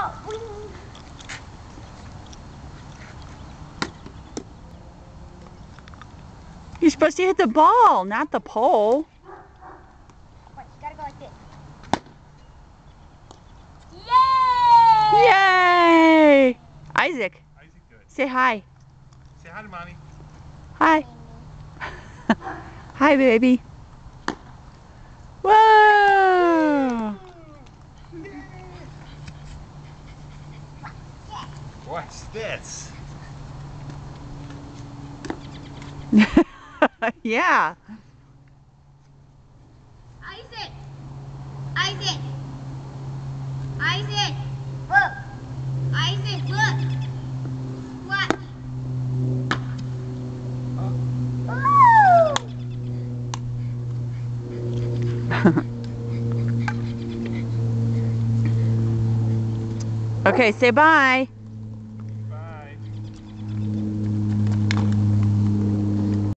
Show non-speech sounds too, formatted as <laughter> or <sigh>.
ball. You're supposed to hit the ball, not the pole. Watch, you gotta go like this. Yay! Yay! Isaac, Isaac, good. say hi. Say hi to mommy. Hi. <laughs> hi, baby. Watch this. <laughs> yeah. Isaac! Isaac! Isaac! Look! Isaac, look! Watch! Woo! <laughs> okay, say bye.